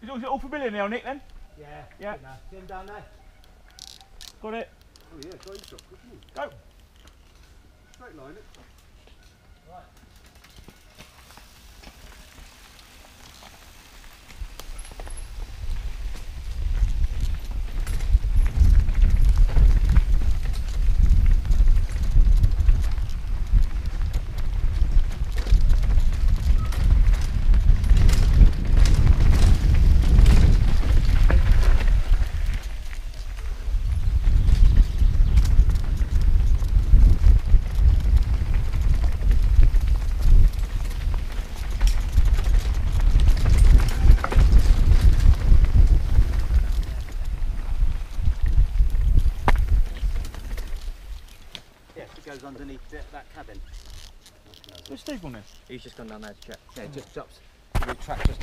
steep. Is it, is it all familiar now, Nick, then? Yeah. Yeah. Good now. See him down there? Got it. Oh yeah, great shot, good move. Go. Straight line it. Right. Yes, it goes underneath the, that cabin. Where's Steve on this? He's just gone down there to check. Yeah, just mm. drops. The track just